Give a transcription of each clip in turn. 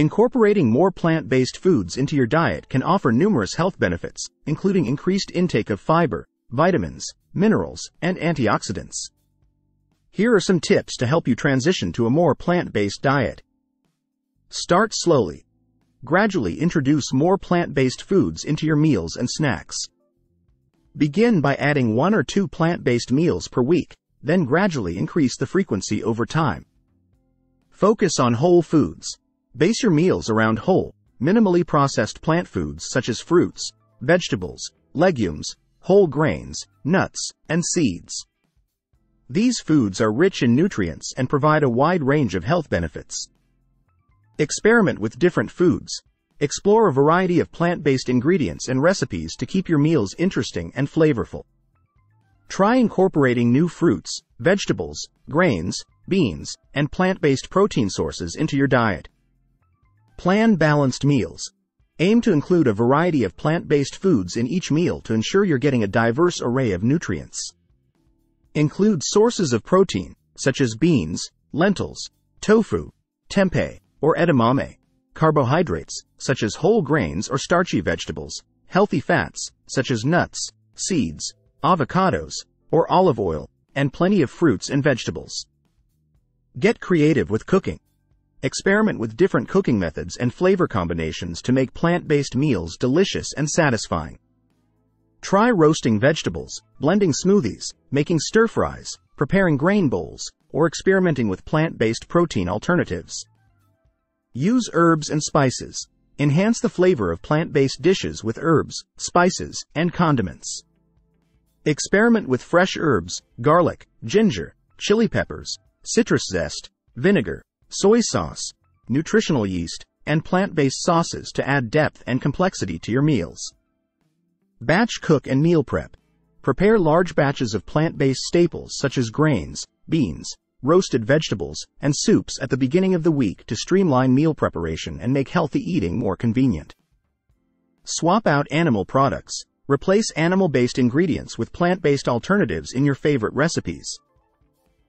Incorporating more plant-based foods into your diet can offer numerous health benefits, including increased intake of fiber, vitamins, minerals, and antioxidants. Here are some tips to help you transition to a more plant-based diet. Start slowly. Gradually introduce more plant-based foods into your meals and snacks. Begin by adding one or two plant-based meals per week, then gradually increase the frequency over time. Focus on whole foods. Base your meals around whole, minimally processed plant foods such as fruits, vegetables, legumes, whole grains, nuts, and seeds. These foods are rich in nutrients and provide a wide range of health benefits. Experiment with different foods. Explore a variety of plant-based ingredients and recipes to keep your meals interesting and flavorful. Try incorporating new fruits, vegetables, grains, beans, and plant-based protein sources into your diet. Plan balanced meals. Aim to include a variety of plant-based foods in each meal to ensure you're getting a diverse array of nutrients. Include sources of protein, such as beans, lentils, tofu, tempeh, or edamame, carbohydrates, such as whole grains or starchy vegetables, healthy fats, such as nuts, seeds, avocados, or olive oil, and plenty of fruits and vegetables. Get creative with cooking. Experiment with different cooking methods and flavor combinations to make plant-based meals delicious and satisfying. Try roasting vegetables, blending smoothies, making stir-fries, preparing grain bowls, or experimenting with plant-based protein alternatives. Use herbs and spices. Enhance the flavor of plant-based dishes with herbs, spices, and condiments. Experiment with fresh herbs, garlic, ginger, chili peppers, citrus zest, vinegar, soy sauce, nutritional yeast, and plant-based sauces to add depth and complexity to your meals. Batch cook and meal prep. Prepare large batches of plant-based staples such as grains, beans, roasted vegetables, and soups at the beginning of the week to streamline meal preparation and make healthy eating more convenient. Swap out animal products. Replace animal-based ingredients with plant-based alternatives in your favorite recipes.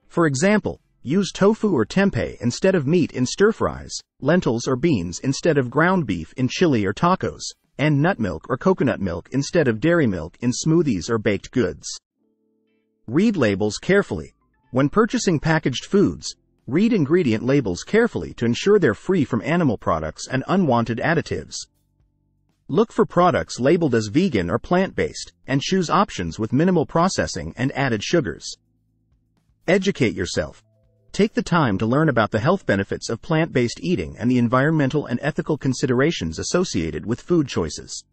For example, Use tofu or tempeh instead of meat in stir fries, lentils or beans instead of ground beef in chili or tacos, and nut milk or coconut milk instead of dairy milk in smoothies or baked goods. Read labels carefully. When purchasing packaged foods, read ingredient labels carefully to ensure they're free from animal products and unwanted additives. Look for products labeled as vegan or plant-based, and choose options with minimal processing and added sugars. Educate yourself. Take the time to learn about the health benefits of plant-based eating and the environmental and ethical considerations associated with food choices.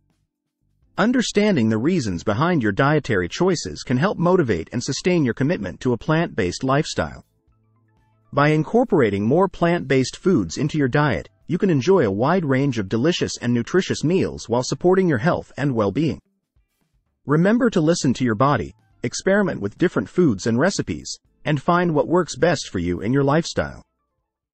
Understanding the reasons behind your dietary choices can help motivate and sustain your commitment to a plant-based lifestyle. By incorporating more plant-based foods into your diet, you can enjoy a wide range of delicious and nutritious meals while supporting your health and well-being. Remember to listen to your body, experiment with different foods and recipes, and find what works best for you in your lifestyle.